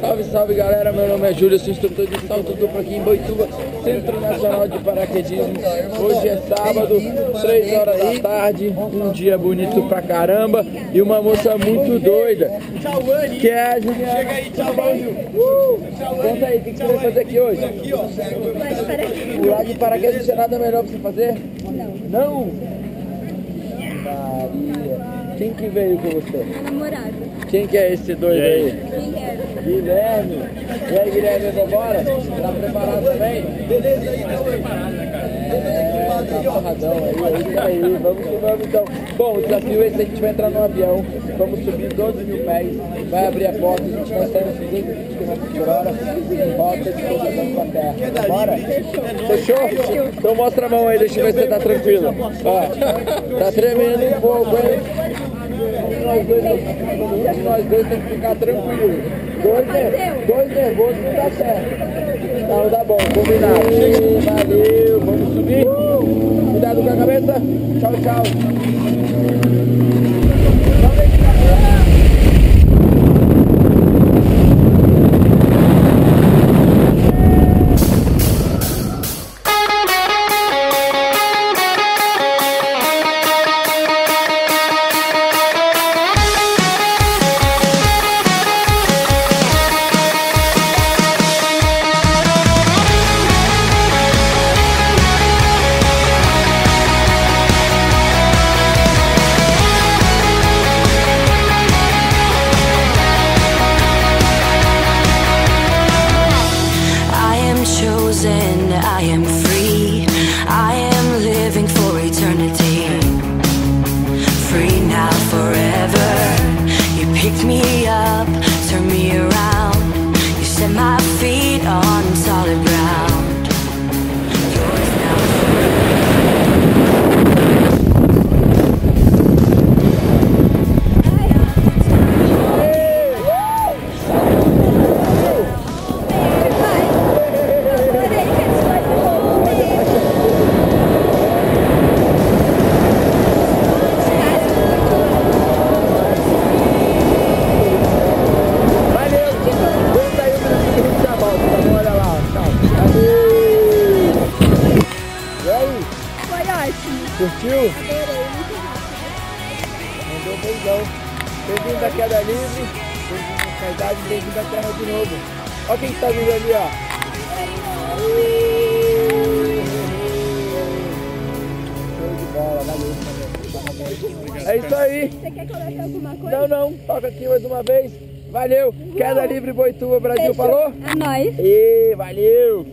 Salve, salve galera, meu nome é Júlio, sou instrutor de salto duplo aqui em Boituva, Centro Nacional de Paraquedismo. Hoje é sábado, 3 horas da tarde, um dia bonito pra caramba e uma moça muito doida, que é a Juliana. Chega aí, tchau, uh! Conta aí, o que, que você vai fazer aqui hoje? Pular de paraquedas não tinha nada melhor pra você fazer? Não. Não? Maria. Quem que veio com você? namorado. Quem que é esse doido aí? Guilherme. E aí, Guilherme, vambora? Tá preparado também? Beleza aí, tá preparado, né, cara? É, tá amarradão aí, é isso aí. Vamos que vamos então. Bom, o desafio é esse, a gente vai entrar no avião, vamos subir 12 mil pés, vai abrir a porta, a gente vai sair uns 220 km por hora, em rota de pousadão com a terra. Bora? Fechou? Então mostra a mão aí, deixa eu ver se você tá tranquilo. Ó, tá tremendo um pouco, hein? nós dois, nós dois tem que ficar tranquilo. Dois, dois nervosos não dá certo. Não, dá bom, combinado. Valeu, vamos subir. Cuidado com a cabeça. Tchau, tchau. Curtiu? Adorei, muito rápido. Mandou beijão. Bem-vindo da queda livre, bem-vindo à cidade, bem-vindo à terra de novo. Olha quem está vindo ali, ó. Show de bola, valeu. É isso aí. Você quer colocar alguma coisa? Não, não, toca aqui mais uma vez. Valeu. Queda livre Boituva, Brasil, Fechou. falou? É nóis. E valeu.